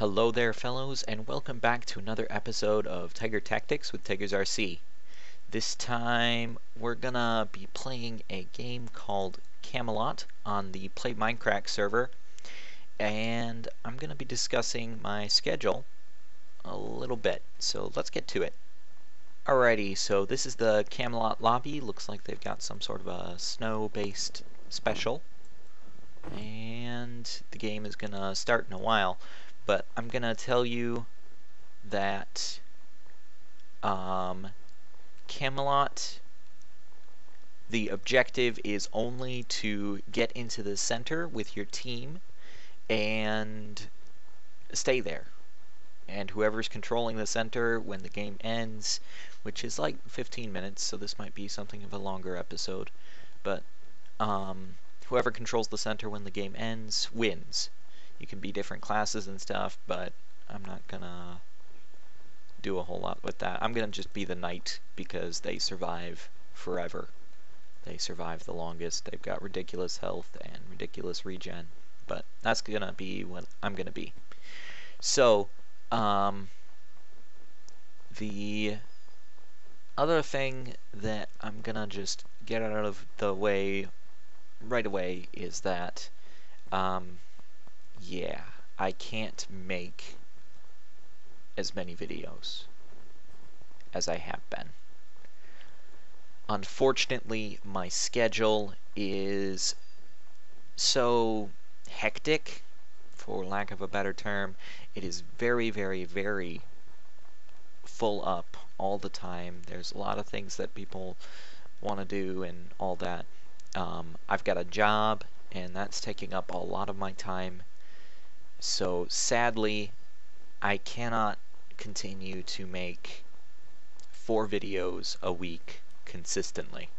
Hello there fellows and welcome back to another episode of Tiger Tactics with Tigers RC. This time we're gonna be playing a game called Camelot on the Play Mindcrack server and I'm gonna be discussing my schedule a little bit so let's get to it. Alrighty so this is the Camelot lobby looks like they've got some sort of a snow based special and the game is gonna start in a while but I'm gonna tell you that um, Camelot the objective is only to get into the center with your team and stay there. And whoever's controlling the center when the game ends which is like 15 minutes so this might be something of a longer episode but um, whoever controls the center when the game ends wins you can be different classes and stuff, but I'm not gonna do a whole lot with that. I'm gonna just be the knight because they survive forever. They survive the longest. They've got ridiculous health and ridiculous regen, but that's gonna be what I'm gonna be. So, um, the other thing that I'm gonna just get out of the way right away is that um, yeah, I can't make as many videos as I have been. Unfortunately, my schedule is so hectic, for lack of a better term. It is very, very, very full up all the time. There's a lot of things that people want to do and all that. Um, I've got a job, and that's taking up a lot of my time so sadly, I cannot continue to make four videos a week consistently.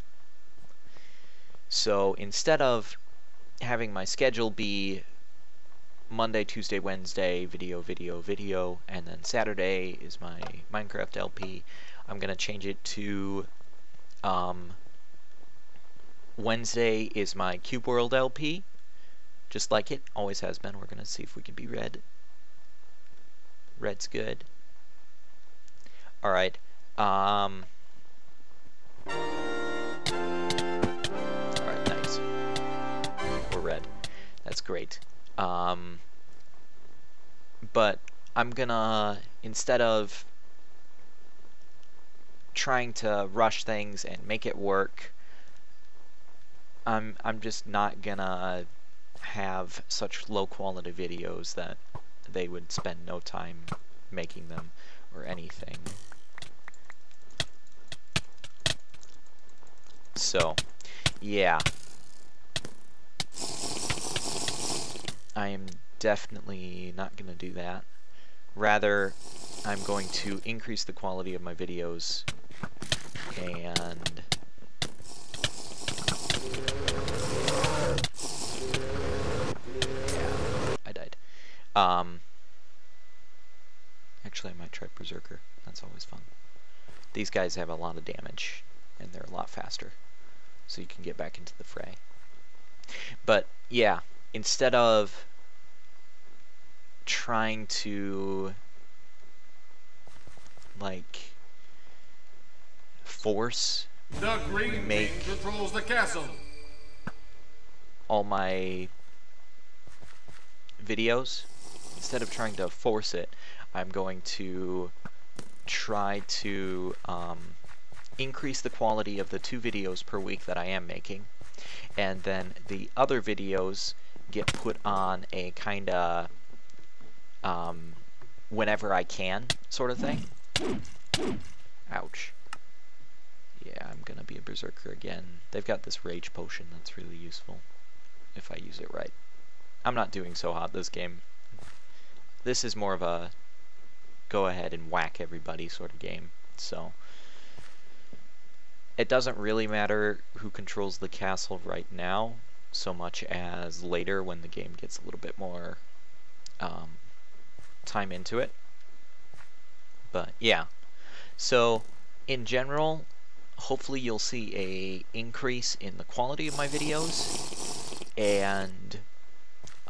So instead of having my schedule be Monday, Tuesday, Wednesday, video, video, video, and then Saturday is my Minecraft LP, I'm going to change it to um, Wednesday is my Cube World LP, just like it always has been. We're going to see if we can be red. Red's good. Alright. Um, Alright, nice. We're red. That's great. Um, but I'm gonna, instead of trying to rush things and make it work, I'm, I'm just not gonna have such low quality videos that they would spend no time making them or anything. So, yeah. I am definitely not going to do that. Rather, I'm going to increase the quality of my videos and Um, actually, I might try Berserker. That's always fun. These guys have a lot of damage, and they're a lot faster, so you can get back into the fray. But, yeah, instead of trying to, like, force the Green make King controls the castle. all my videos instead of trying to force it, I'm going to try to um, increase the quality of the two videos per week that I am making. And then the other videos get put on a kind of um, whenever I can sort of thing. Ouch. Yeah, I'm gonna be a berserker again. They've got this rage potion that's really useful if I use it right. I'm not doing so hot this game. This is more of a go ahead and whack everybody sort of game. So it doesn't really matter who controls the castle right now so much as later when the game gets a little bit more um, time into it. But yeah, so in general, hopefully you'll see a increase in the quality of my videos and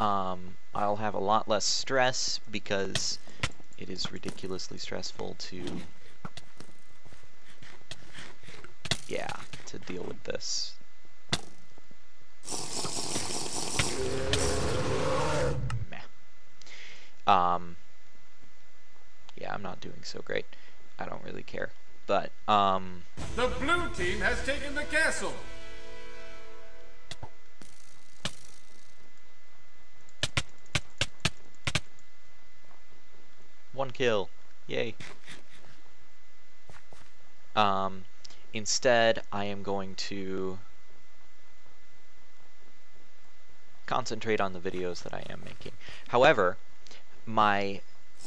Um, I'll have a lot less stress because it is ridiculously stressful to, yeah, to deal with this. Meh. Um, yeah, I'm not doing so great. I don't really care. But, um, The blue team has taken the castle. One kill. Yay. Um, instead, I am going to concentrate on the videos that I am making. However, my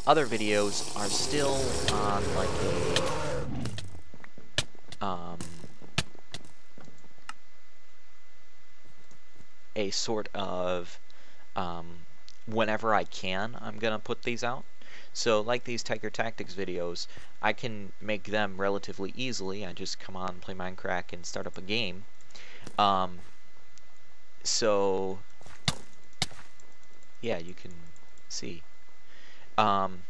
other videos are still on like a um, a sort of um, whenever I can, I'm gonna put these out. So like these Tiger Tactics videos, I can make them relatively easily. I just come on, play Minecraft, and start up a game. Um, so yeah, you can see. Um,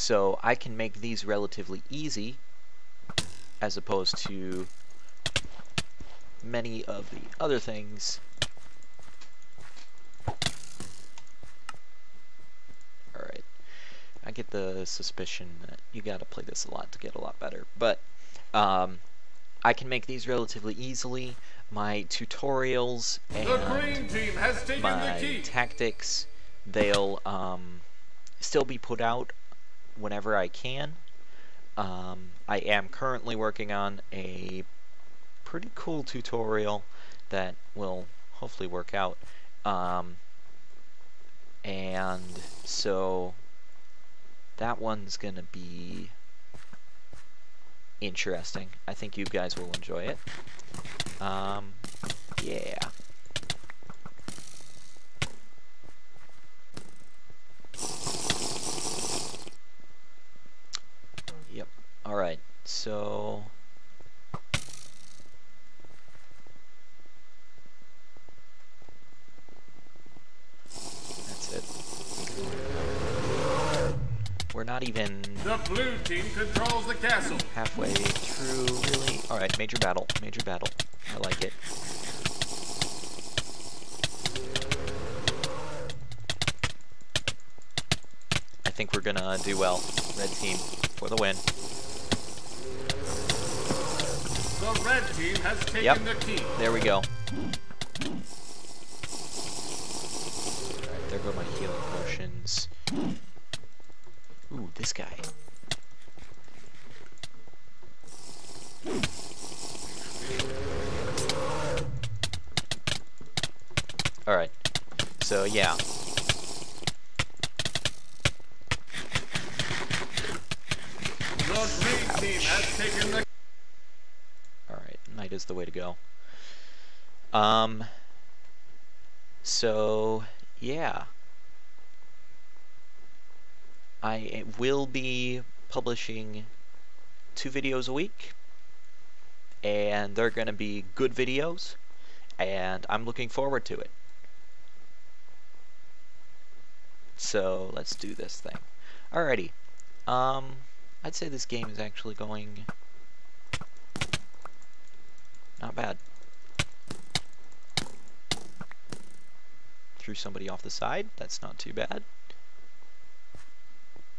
So I can make these relatively easy as opposed to many of the other things. Alright. I get the suspicion that you gotta play this a lot to get a lot better. But um, I can make these relatively easily. My tutorials The and green team has taken the my key. tactics, they'll um, still be put out whenever I can. Um, I am currently working on a pretty cool tutorial that will hopefully work out. Um, and so that one's gonna be interesting. I think you guys will enjoy it. Um, yeah. Yep. Alright, so... That's it. We're not even The blue team controls the castle. halfway through, really. Alright, major battle, major battle. I like it. I think we're gonna do well. Red team for the win. The red team has taken Yep. the key. There we go. Alright, there go my healing potions. Ooh, this guy. Alright. So, yeah. The green team has taken the Is the way to go. Um, so, yeah. I will be publishing two videos a week, and they're going to be good videos, and I'm looking forward to it. So, let's do this thing. Alrighty. Um, I'd say this game is actually going not bad. Threw somebody off the side. That's not too bad.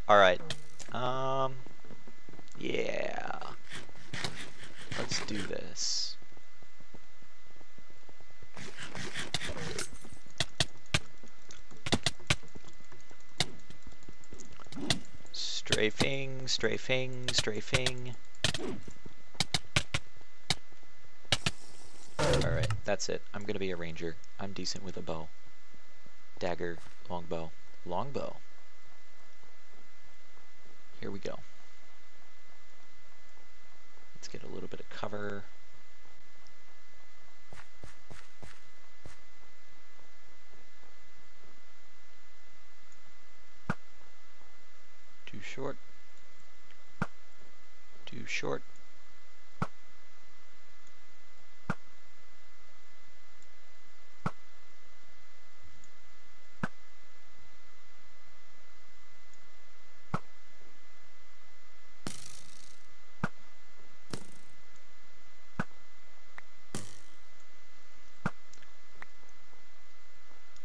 Alright. Um, yeah. Let's do this. Strafing, strafing, strafing. Alright, that's it. I'm gonna be a ranger. I'm decent with a bow. Dagger, longbow. Longbow. Here we go. Let's get a little bit of cover. Too short. Too short.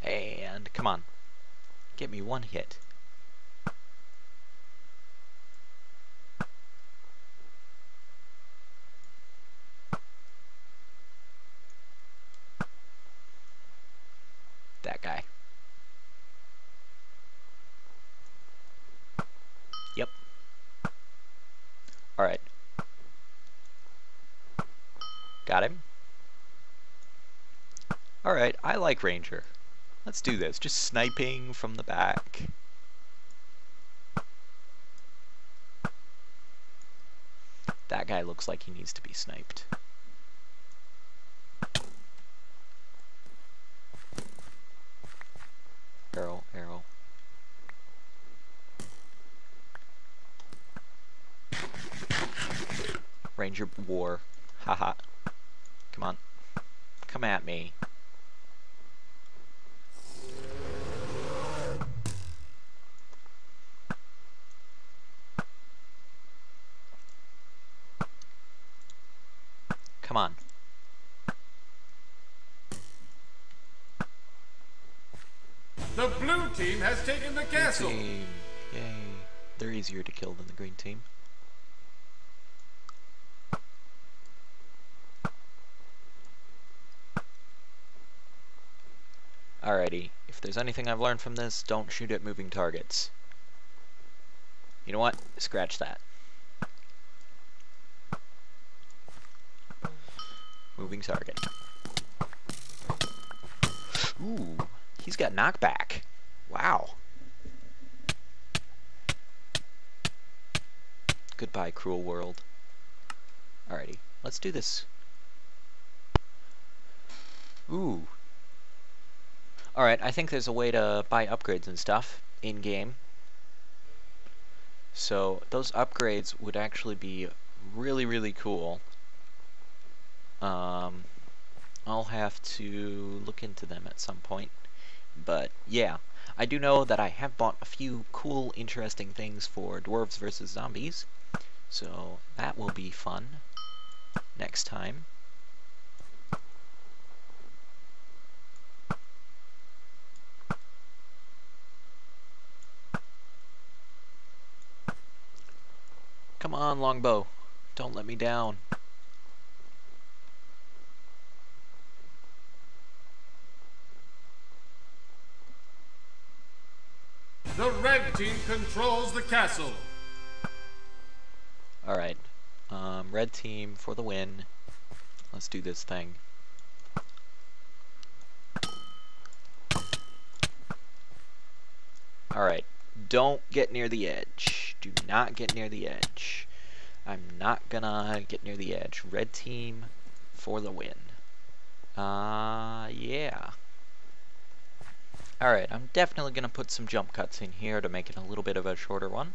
And come on. Get me one hit. That guy. Yep. Alright. Got him. Alright, I like Ranger. Let's do this. Just sniping from the back. That guy looks like he needs to be sniped. Arrow, arrow. Ranger war. Haha. Come on. Come at me. Come on. The blue team has taken the castle. Team. Yay. They're easier to kill than the green team. Alrighty, if there's anything I've learned from this, don't shoot at moving targets. You know what? Scratch that. Moving target. Ooh, he's got knockback. Wow. Goodbye, cruel world. Alrighty, let's do this. Ooh. Alright, I think there's a way to buy upgrades and stuff in-game. So, those upgrades would actually be really, really cool. Um, I'll have to look into them at some point. But, yeah. I do know that I have bought a few cool, interesting things for Dwarves vs. Zombies. So, that will be fun next time. Come on, Longbow. Don't let me down. The red team controls the castle. Alright. Um, red team for the win. Let's do this thing. Alright. Don't get near the edge. Do not get near the edge. I'm not gonna get near the edge. Red team for the win. Uh, yeah. Alright, I'm definitely gonna put some jump cuts in here to make it a little bit of a shorter one.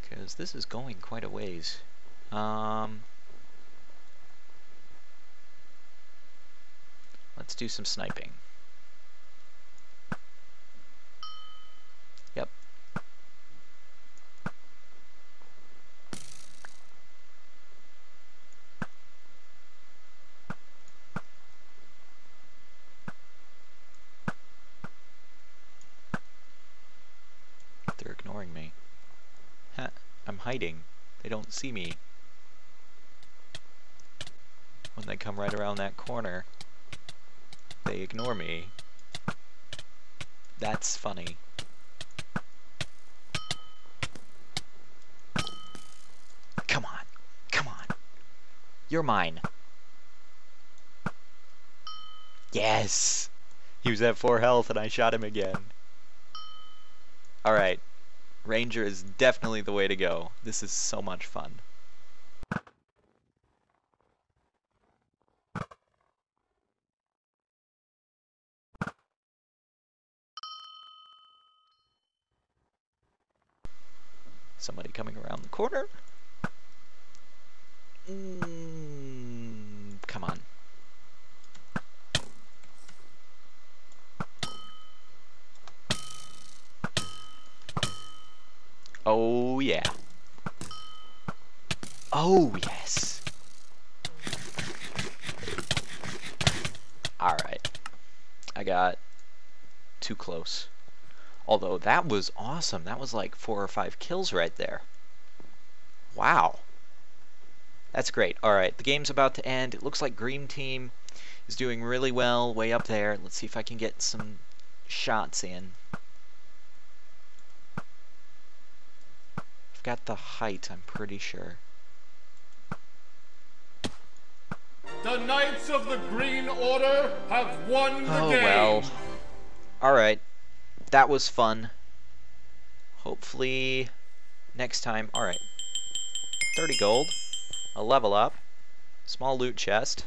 Because this is going quite a ways. Um, let's do some sniping. Yep. They're ignoring me. Ha, I'm hiding. They don't see me. When they come right around that corner, they ignore me. That's funny. Come on. Come on. You're mine. Yes! He was at 4 health and I shot him again. Alright. Ranger is definitely the way to go. This is so much fun. Somebody coming around the corner. Mm, come on. Oh, yeah. Oh, yes. Alright. I got too close. Although, that was awesome. That was like four or five kills right there. Wow. That's great. Alright, the game's about to end. It looks like Green Team is doing really well way up there. Let's see if I can get some shots in. Got the height, I'm pretty sure. The Knights of the Green Order have won the Oh game. well. Alright. That was fun. Hopefully next time. Alright. 30 gold. A level up. Small loot chest.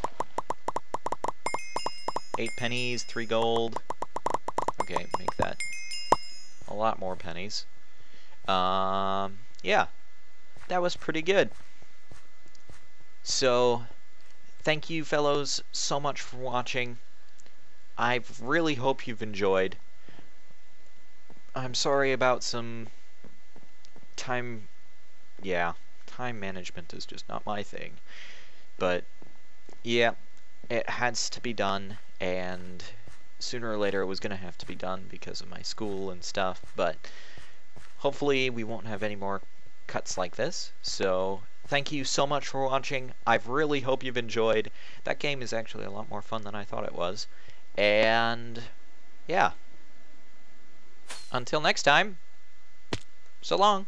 8 pennies, 3 gold. Okay, make that a lot more pennies. Um, yeah. That was pretty good. So, thank you fellows so much for watching. I really hope you've enjoyed. I'm sorry about some time yeah, time management is just not my thing. But yeah, it has to be done and sooner or later it was going to have to be done because of my school and stuff, but hopefully we won't have any more cuts like this. So, thank you so much for watching. I really hope you've enjoyed. That game is actually a lot more fun than I thought it was. And yeah. Until next time, so long.